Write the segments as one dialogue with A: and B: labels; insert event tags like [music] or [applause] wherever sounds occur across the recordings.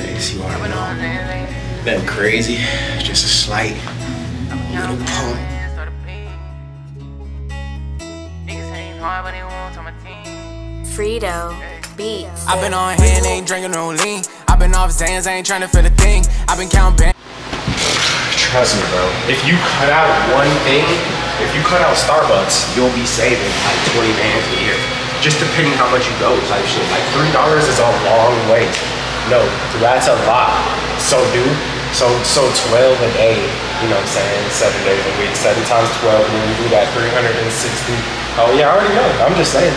A: days, you already know. Nothing crazy, just a slight little pump.
B: Frito beats.
C: I've been on hand, ain't drinking no lean. I've been off Zans, ain't trying to feel a thing. I've been counting bands.
A: Trust me, bro. If you cut out one thing, if you cut out Starbucks, you'll be saving like 20 bands a year. Just depending how much you go type shit. Like three dollars is a long way. No, that's a lot. So do so so 12 a day, you know what I'm saying? Seven days a week, seven times 12, and then you do that 360. Oh yeah, I already know. I'm just saying.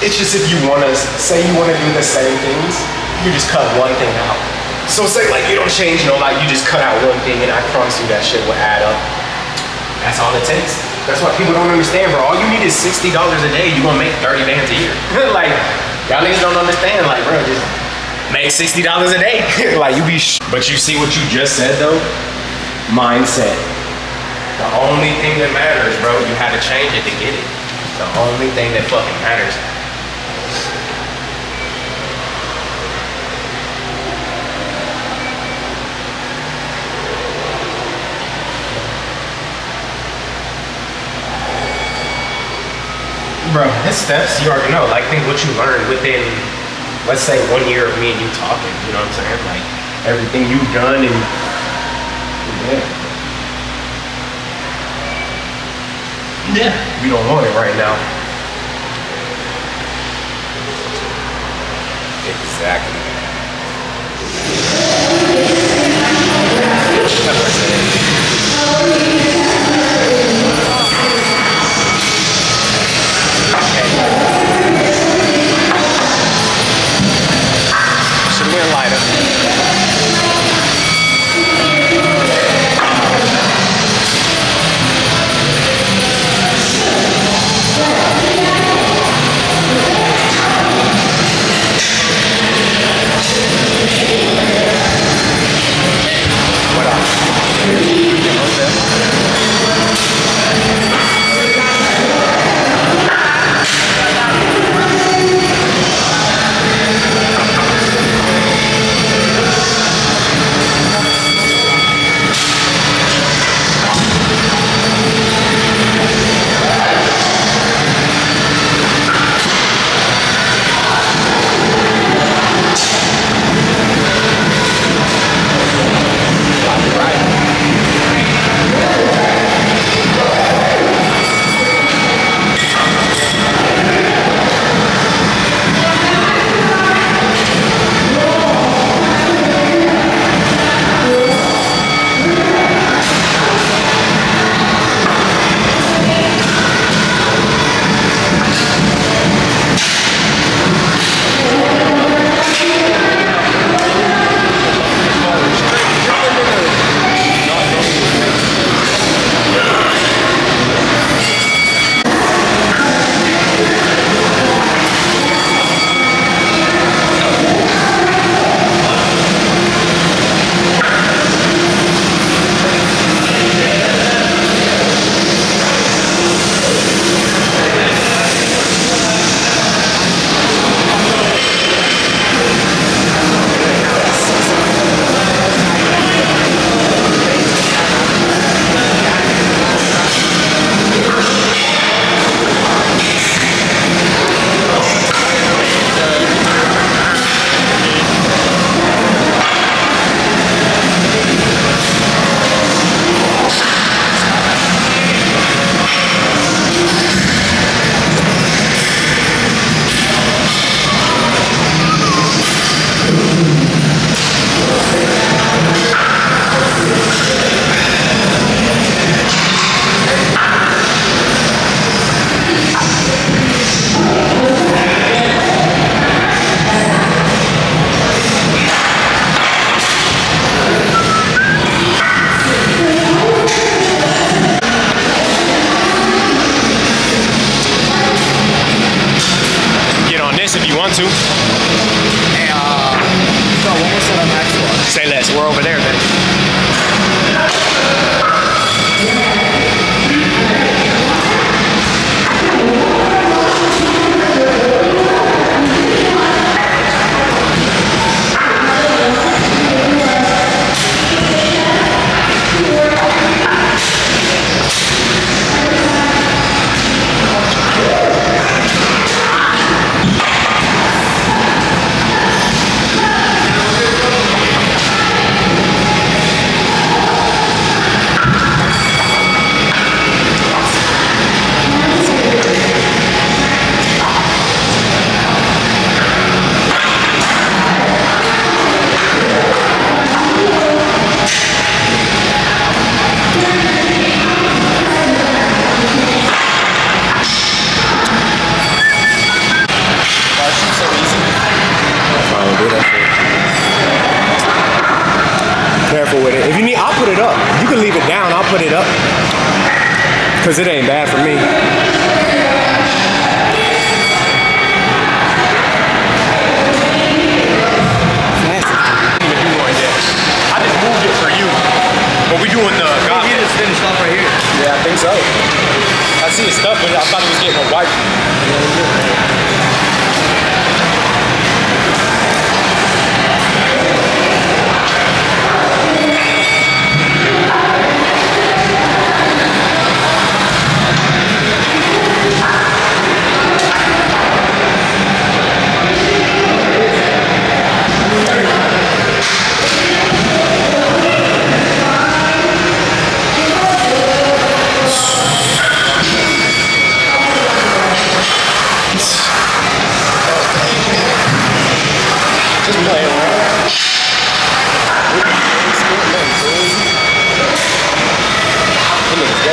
A: It's just if you wanna say you wanna do the same things, you just cut one thing out. So say like you don't change no like you just cut out one thing and I promise you that shit will add up. That's all it takes. That's what people don't understand, bro. All you need is $60 a day, you gonna make 30 bands a year. [laughs] like, y'all niggas understand, like, bro, just make $60 a day. [laughs] like you be But you see what you just said though? Mindset. The only thing that matters, bro, you had to change it to get it. The only thing that fucking matters. Bro, his steps, you already know. Like, think what you learned within, let's say, one year of me and you talking. You know what I'm saying? Like, everything you've done and, yeah. Yeah. You don't want it right now. Exactly. That's [laughs] careful with it. If you need, I'll put it up. You can leave it down. I'll put it up. Cause it ain't bad for me. Even do one yet. I just moved it for you. But we doing the
D: He just finished off right here.
A: Yeah, I think so. I see his stuff, but I thought he was getting a wipe.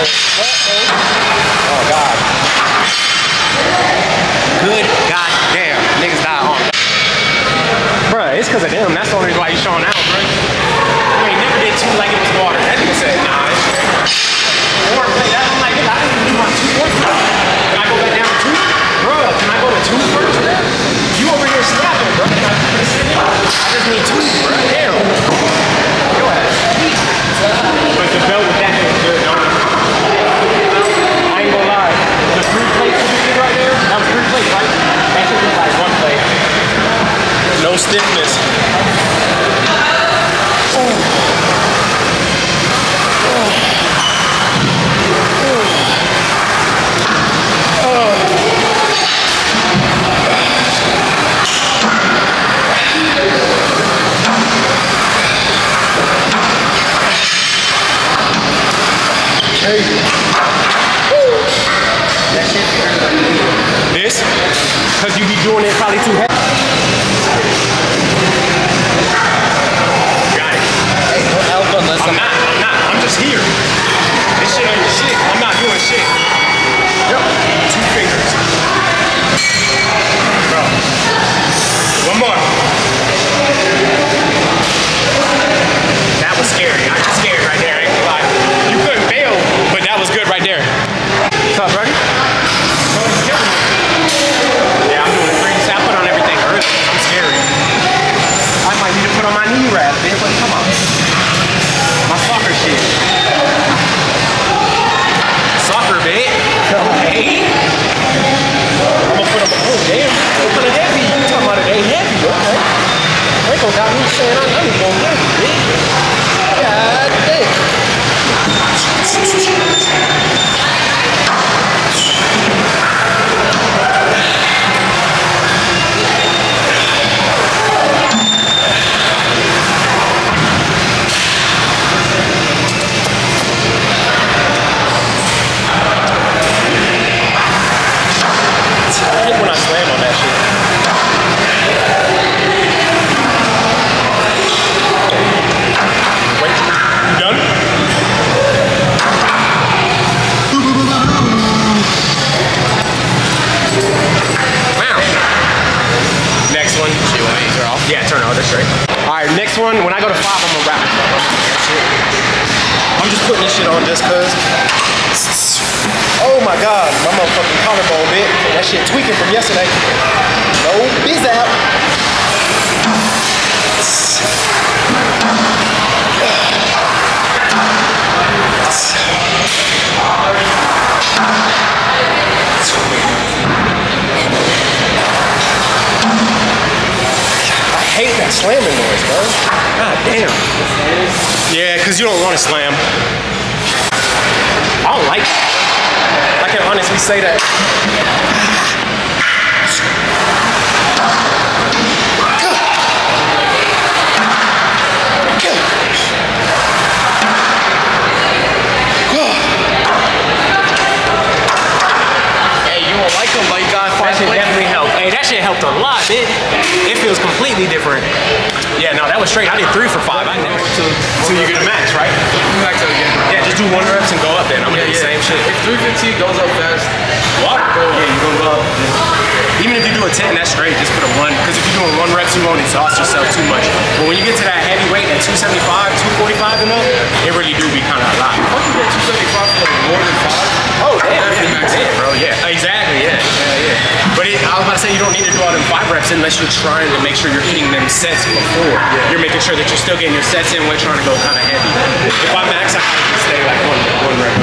A: Oh God. Good goddamn. Niggas die on. Bruh, it's cause of them. That's the only reason why you showing out, ain't never did two like water. That nigga said, nah. I'm like, I two. Can I go back down two? Bruh, can I go to two first. You over here. Can I just need two, bruh. Damn. Your ass. But the belt with that is good, don't it? I ain't gonna lie. The three plates that you did right there, that was three plates, right? That should be like one plate. Stiffness. Crazy. This? Because you be doing it probably too heavy. Okay. I'm gonna put them. Oh, damn. They it heavy. You talking about it ain't heavy, okay. Franco got me saying motherfucking collarbone bit. That shit tweaking from yesterday. No biz out. I hate that slamming noise, bro. God damn. Yeah, because you don't want to slam. I don't like it. Can honestly say that.
D: Hey, you won't like them, but you got
A: That
D: five
A: shit
D: plates.
A: definitely helped. Hey, that shit helped a lot, man. It feels completely different. Yeah, no, that was straight. I did three for five. I never. So you get a max, right?
D: Max out again.
A: Yeah, just do one reps and go up. Then I'm gonna
D: Yeah,
A: do the
D: yeah.
A: same shit.
D: If 315 goes up fast,
A: What? Yeah, you gonna go up. Even if you do a 10, that's great. Just put a one. Because if you're doing one reps, you won't exhaust yourself too much. But when you get to that heavy weight at 275, 245 and up, it really do be kind of a lot.
D: fuck you get 275 for like more than five.
A: Oh, damn.
D: Max
A: Yeah, bro. Yeah, exactly. Yeah, yeah, yeah. But it, I was about to say you don't need to do all them five reps unless you're trying to make sure you're hitting them sets before. You're making sure that you're still getting your sets in when trying to go kind of heavy. If I max, I can stay like one, one rep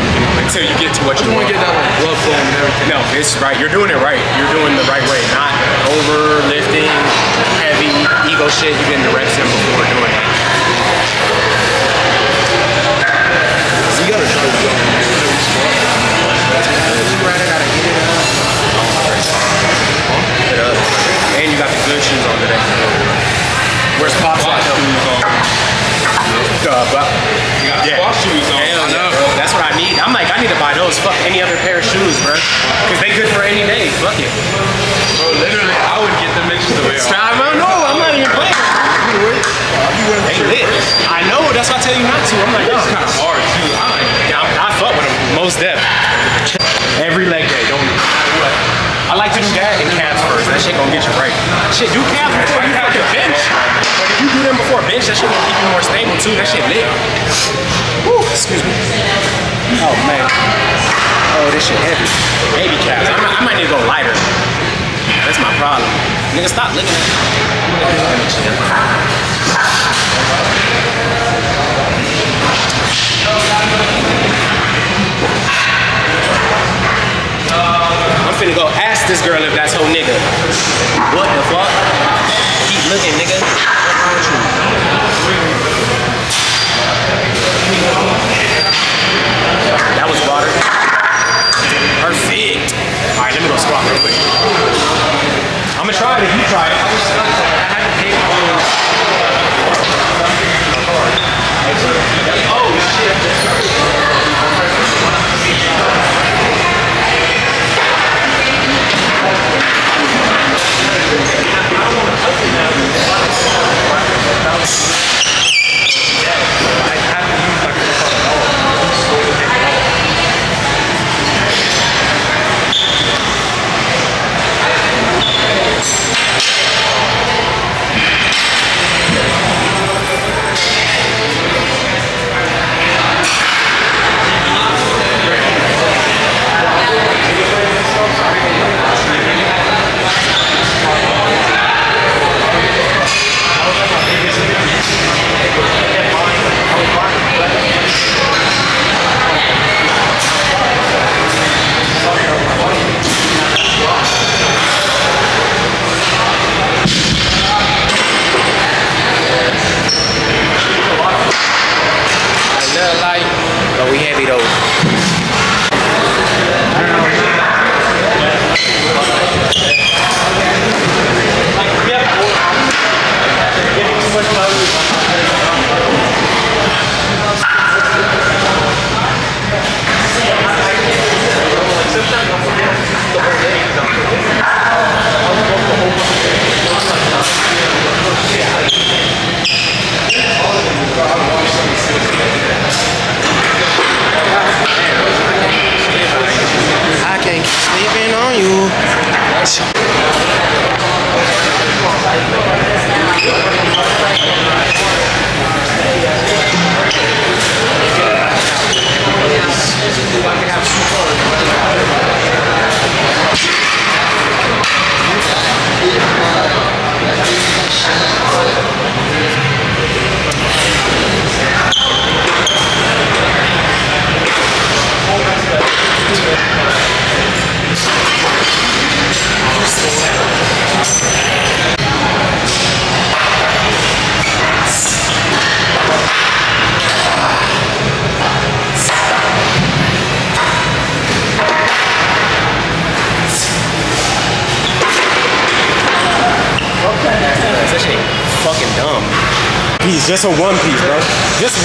A: until you get to what you
D: You
A: want.
D: want to get that like blood flow and everything.
A: No, it's right. You're doing it right. You're doing the right way. Not over lifting, heavy, ego shit. You're getting the reps in before doing it.
D: You gotta try to go every spot.
A: Get up. And you got the good shoes on today. Where's Pop's at though? Uh, but,
D: You got
A: Yeah.
D: squat shoes on.
A: Hell
D: I
A: yeah,
D: know.
A: bro. That's what I need. I'm like, I need to buy those. Fuck any other pair of shoes, bro. Because they good for any day. Fuck it.
D: Bro, literally, I would get them bitches the way off.
A: Strive on. No, I'm not even playing. They lit. I know. That's why I tell you not to. I'm like, oh,
D: It's
A: no.
D: kind of hard too. I like
A: I, I fuck with them most def. Every leg day, don't matter what. I like to do that in calves first. That shit gonna get you right. Shit, do calves before you fucking bench. But if you do them before bench, that shit gonna keep you more stable too. That shit lit. Woo, excuse me. Oh man. Oh, this shit heavy. Baby calves. I might, I might need to go lighter. That's my problem. Nigga, stop looking at me. I'm finna go ask this girl if that's her nigga. What the fuck? Keep looking, nigga.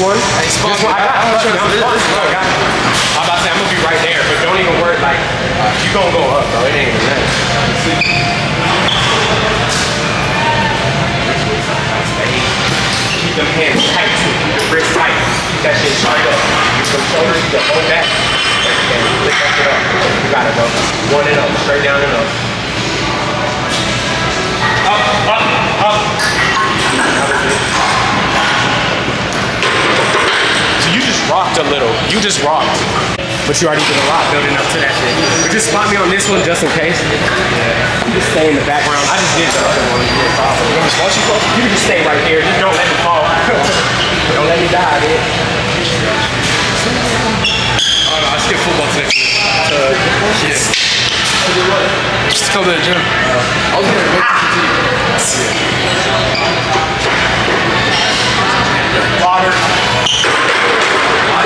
A: Just one. Just one. I got, I'm, I'm, I'm, I got. I'm about to say I'm gonna be right there, but don't even worry. Like uh, you gonna go up, bro. It ain't even that. Keep them hands tight too. Keep your wrist tight. Keep that shit sharp up. Use them shoulders, you can hold that. And lift that shit up. You got it, bro. One and up, straight down and up. Up, rocked a little. You just rocked. But you already did a lot building up to that shit. But just spot me on this one just in case. You just stay in the background. I just did the other one. You problem. You spot you, can just stay right here. Just don't let me fall. [laughs] don't let me die, dude.
D: Oh, no, I skipped football today. Uh, yeah. Just come to the gym. I was gonna wait to continue.
A: Water.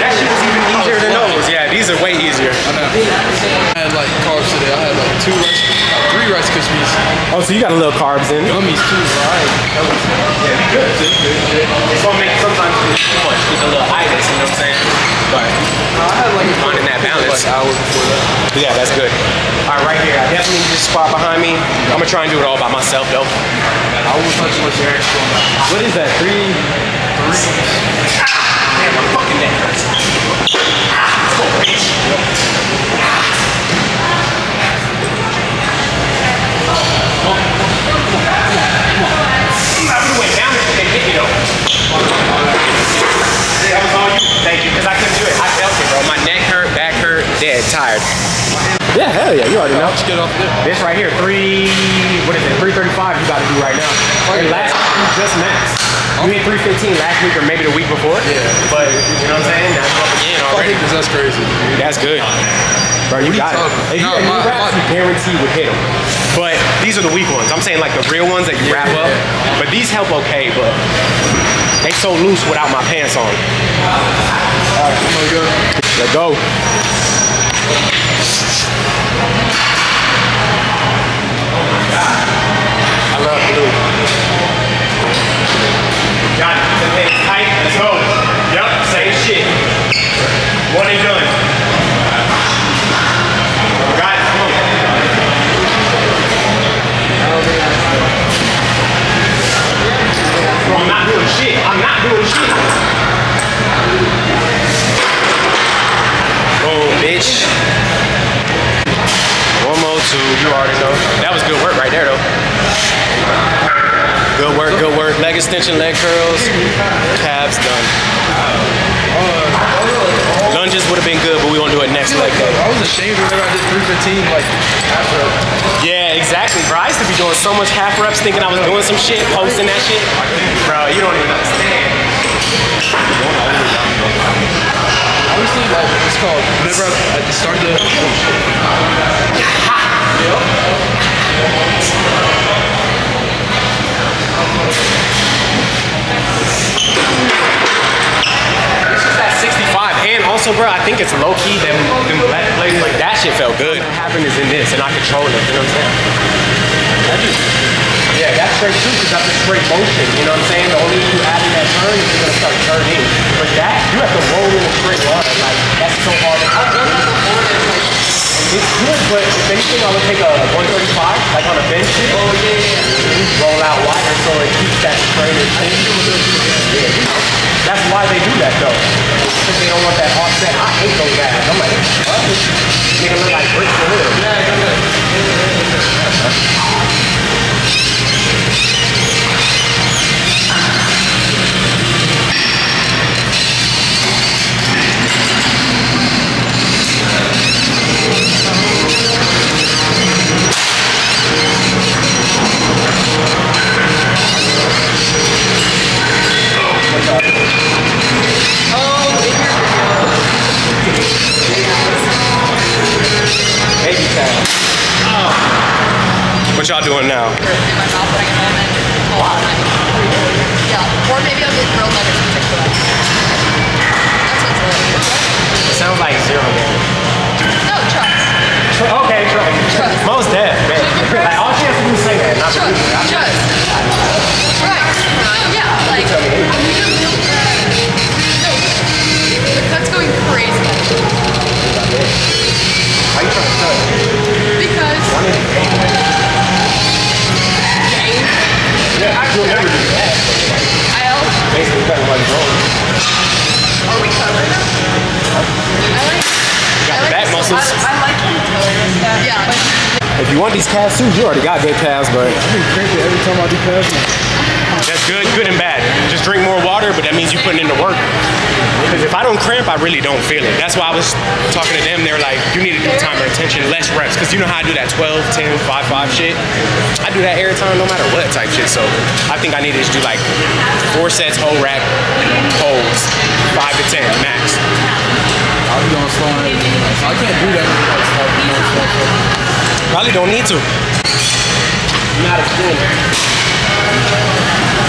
A: That shit was even easier than those. Yeah, these are way easier.
D: I know. I had like carbs today. I had like two rice, uh, three rice krispies,
A: Oh, so you got a little carbs in.
D: gummies too. Right.
A: Yeah, be good. Good, good, good. It's gonna make sometimes it's too much with a little itis, you know what I'm saying? But
D: I had like
A: Finding that balance.
D: Like hours before that.
A: yeah, that's good. All right, right here. I definitely need this spot behind me. I'm gonna try and do it all by myself though.
D: I was touch what's.
A: What is that? Three. The tired. Yeah, hell yeah. You already know.
D: Let's get off there.
A: This right here, three, what is it, 335 you gotta do right now. Last you just max. You hit 315 last week or maybe the week before.
D: Yeah.
A: But, you know what I'm saying? That's up again already.
D: think that's crazy.
A: That's good. Bro, you
D: What are you
A: got it. If you,
D: No,
A: if you
D: my-
A: rap,
D: my-
A: you guarantee would hit them. But these are the weak ones. I'm saying like the real ones that you wrap up. But these help okay, but they so loose without my pants on.
D: I'm go.
A: Let's go. Got tight. Yep. Same shit. Got I'm not doing shit. I'm not doing shit. Boom, bitch. One more two, you already know. That was good work right there, though. Good work, good work. Leg extension, leg curls, calves done. Lunges would have been good, but we won't do it next leg day.
D: I was ashamed whenever I did 315, like after.
A: Yeah, exactly, bro. I used to be doing so much half reps thinking I was doing some shit, posting that shit. Bro, you don't even understand.
D: Honestly, like it's called. Whenever I, I started to.
A: It's just that 65. And also, bro, I think it's low key. Them, them black plays like that shit felt good. What happened is in this, and I control it. You know what I'm saying? That just- yeah, that's straight too, because that's a straight motion. You know what I'm saying? The only thing you add in that turn is you're gonna start turning. But that, you have to roll in a straight line. Like that's so hard. It's good, but if anything, I would take a 135, like on a bench. Oh yeah, yeah. Roll out wider so it keeps that straight and Yeah. That's why they do that though. Because they don't want that offset. I hate those guys. I'm like, what? Make them look like bricks for real. Yeah, Baby What y'all doing now? [laughs] you already got good calves, but [laughs]
D: Every time I do pass,
A: that's good, good and bad. Just drink more water, but that means you're putting in the work. Because if I don't cramp, I really don't feel it. That's why I was talking to them. They were like, you need to do time retention, less reps. Because you know how I do that 12, 10, 5, 5 shit? I do that every time, no matter what type shit. So I think I need to just do like four sets, whole rack, holds, five to 10 max.
D: I'll be on slow and everything. So I can't do that. Like, slow, you know, slow, slow.
A: Probably don't need to. Not a.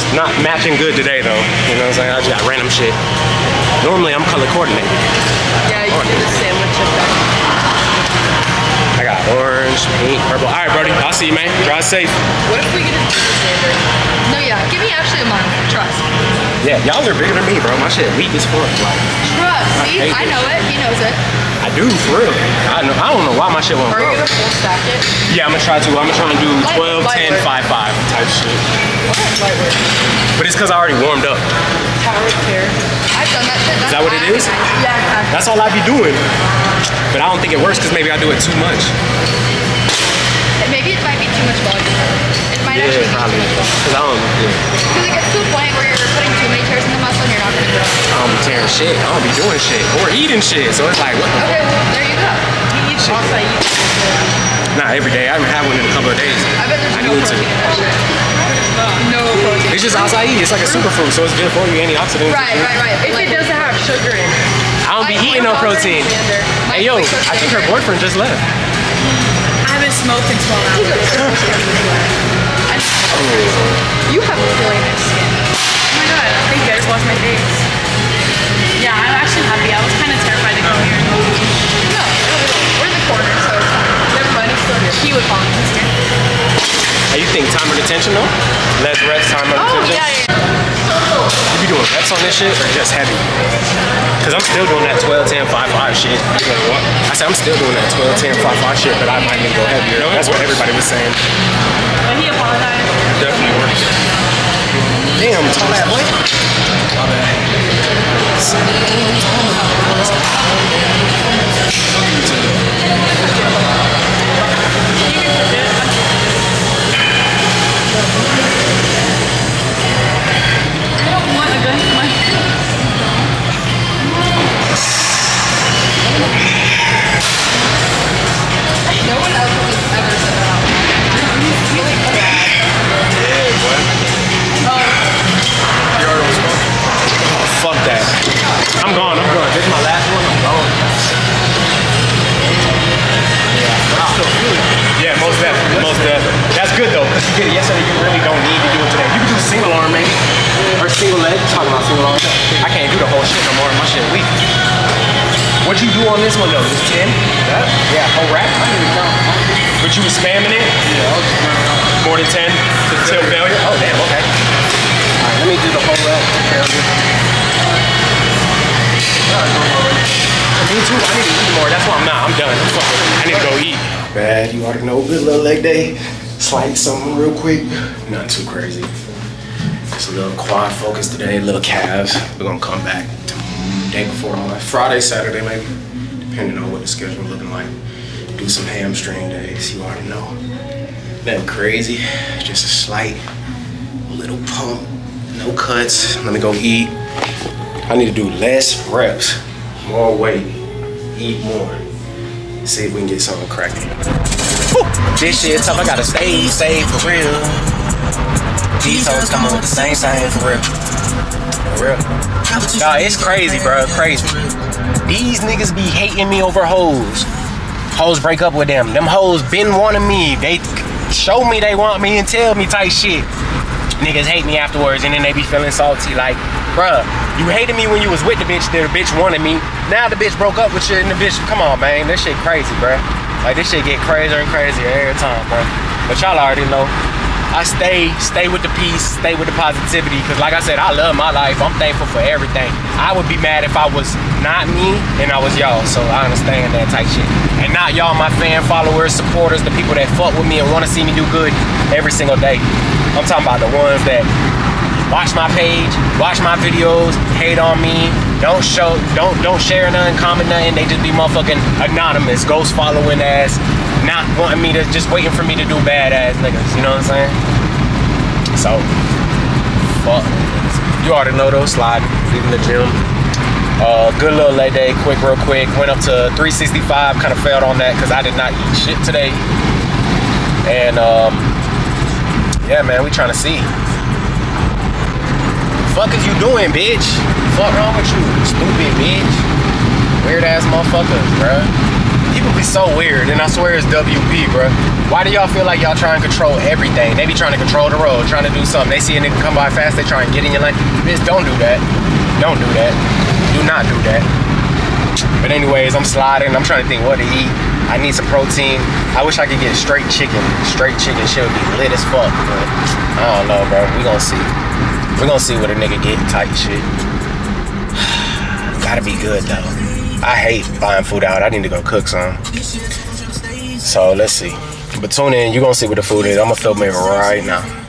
A: something not matching good today though. You know what I'm saying? I just got random shit. Normally I'm color coordinated.
B: Yeah, you do the sandwich effect.
A: I got orange, pink, purple. All right, Brody. I'll see you, man. Drive safe.
B: What if we get a standard? No, yeah. Give me actually a month. Trust.
A: Yeah, y'all are bigger than me, bro. My shit weak as fuck. Like,
B: Trust. See,
A: hate
B: I know it. He knows it.
A: I do for real. I know. I don't know why my shit won't
B: Are you
A: grow.
B: gonna full stack it?
A: Yeah, I'm gonna try to. I'm gonna try and do
B: Light-
A: 12,
B: light
A: 10,
B: work.
A: 5, 5 type shit.
B: Light work.
A: But it's because I already warmed up.
B: Power repair. I've done that shit. That's
A: that what it is?
B: I- Yeah.
A: That's all I be doing. But I don't think it works because maybe I do it too much.
B: Maybe it might be too much volume. It might actually
A: probably. Because I don't, yeah,
B: Because it gets to a point where you're putting too many tears in the muscle and you're not gonna grow.
A: I don't be tearing shit. I don't be doing shit or eating shit. So it's like, what the
B: Okay, well, there you go. He eats acai.
A: Not every day. I haven't had one in a couple of days.
B: I bet there's
A: I
B: no
A: need to.
B: protein in that shit. No protein.
A: It's just acai. It's like a superfood, so it's good for you. Antioxidants.
B: Right, right, right. If it doesn't have sugar in it.
A: I don't be eating no protein. Hey yo, I think her boyfriend just left.
E: I haven't smoked in 12 hours. [laughs]
B: You really nice skin.
E: Oh my god, thank you. I just washed my face. Yeah, I'm actually happy. I was kind of terrified to come here.
B: No, it'll be like- we're in the corner, so it's fine. Never mind, it's still here.
E: He would fall in his skin.
A: Hey, you think time under tension though? Less reps, time under tension.
B: Oh,
A: detention.
B: yeah, yeah.
A: You be doing reps on this shit or just heavy? Cause I'm still doing that 12, 10, 5, 5 shit.
D: what?
A: I said I'm still doing that 12, 10, 5, 5 shit, but I might need to go heavier.
D: No,
A: That's what everybody was saying.
E: But he apologized.
D: Definitely works.
A: Damn, tall that boy.
E: A gun
A: failure? Oh, damn, okay. All right, let me do the whole rack. Me too, I need to eat more. That's why I'm not. I'm done. I'm fucking, I need to go eat. Bad, you already know. Good little leg day. Slight something real quick. Nothing too crazy. Just a little quad focus today, little calves. We're gonna come back day before all that. Friday, Saturday maybe, depending on what the schedule looking like. Do some hamstring days, you already know. Nothing crazy, just a slight little pump, no cuts. Let me go eat. I need to do less reps, more weight, eat more. See if we can get something cracking. This shit tough, I gotta stay safe for real. These hoes coming with the same sign for real. For real. Nah, it's crazy, bro. Crazy. These niggas be hating me over hoes. Hoes break up with them. Them hoes been wanting me. They show me they want me and tell me type shit. Niggas hate me afterwards and then they be feeling salty like, bruh, you hated me when you was with the bitch, the bitch wanted me. Now the bitch broke up with you and the bitch, come on, man. This shit crazy, bruh. Like this shit get crazier and crazier every time, bruh. But y'all already know. I stay, stay with the peace, stay with the positivity. Cause like I said, I love my life. I'm thankful for everything. I would be mad if I was not me and I was y'all. So I understand that type shit. And not y'all, my fan followers, supporters, the people that fuck with me and want to see me do good every single day. I'm talking about the ones that watch my page, watch my videos, hate on me, don't show, don't don't share nothing, comment nothing. They just be motherfucking anonymous, ghost following ass, not wanting me to, just waiting for me to do bad ass niggas. You know what I'm saying? So, fuck. You already know those sliding, leaving the gym. Uh, good little leg day, quick, real quick. Went up to 365, kind of failed on that because I did not eat shit today. And um, yeah, man, we trying to see. Fuck is you doing, bitch? Fuck wrong with you, stupid bitch? Weird ass motherfucker, bruh. People be so weird, and I swear it's WP, bro. Why do y'all feel like y'all try and control everything? They be trying to control the road, trying to do something. They see a nigga come by fast, they try and get in your lane. Bitch, don't do that. Don't do that. Do not do that. But anyways, I'm sliding. I'm trying to think what to eat. I need some protein. I wish I could get straight chicken. Straight chicken shit would be lit as fuck. But I don't know, bro. We gonna see. We gonna see what a nigga get type shit. [sighs] Gotta be good though. I hate buying food out. I need to go cook some. So let's see. But tune in. you're gonna see what the food is. I'm gonna film it right now.